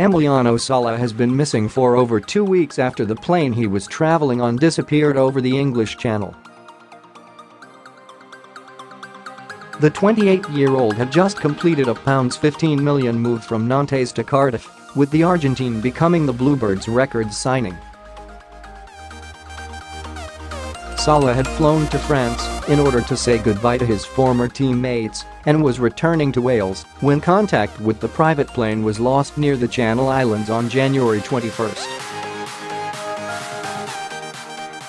Emiliano Sala has been missing for over two weeks after the plane he was traveling on disappeared over the English Channel. The 28-year-old had just completed a £15 million move from Nantes to Cardiff, with the Argentine becoming the Bluebirds' record signing. Sala had flown to France in order to say goodbye to his former teammates and was returning to Wales when contact with the private plane was lost near the Channel Islands on January 21.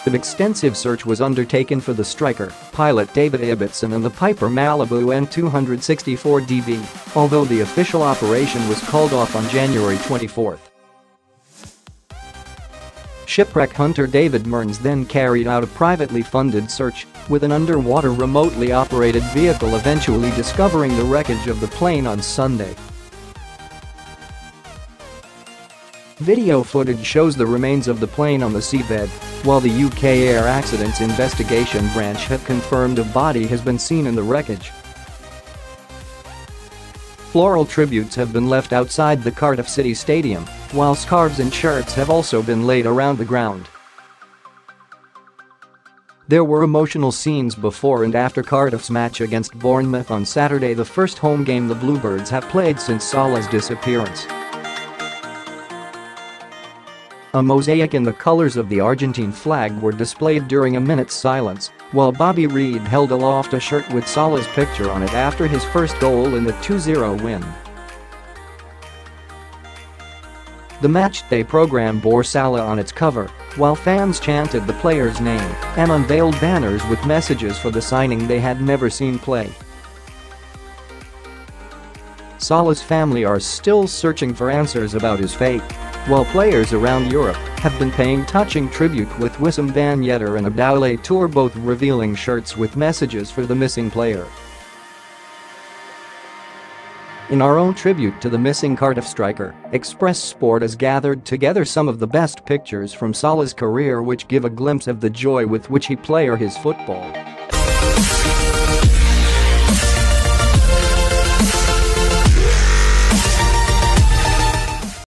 An extensive search was undertaken for the striker, pilot David Ibbotson and the Piper Malibu N264DB, although the official operation was called off on January 24. Shipwreck hunter David Mearns then carried out a privately funded search with an underwater remotely operated vehicle eventually discovering the wreckage of the plane on Sunday. Video footage shows the remains of the plane on the seabed, while the UK Air Accidents Investigation Branch have confirmed a body has been seen in the wreckage. Floral tributes have been left outside the Cardiff City Stadium, while scarves and shirts have also been laid around the ground. There were emotional scenes before and after Cardiff's match against Bournemouth on Saturday the first home game the Bluebirds have played since Sala's disappearance. A mosaic in the colors of the Argentine flag were displayed during a minute's silence, while Bobby Reid held aloft a shirt with Sala's picture on it after his first goal in the 2-0 win. The matchday program bore Sala on its cover, while fans chanted the player's name and unveiled banners with messages for the signing they had never seen play. Sala's family are still searching for answers about his fate while players around Europe have been paying touching tribute with Wissam Ben Yedder and Abdoulaye Toure both revealing shirts with messages for the missing player. In our own tribute to the missing Cardiff striker, Express Sport has gathered together some of the best pictures from Sala's career which give a glimpse of the joy with which he played his football.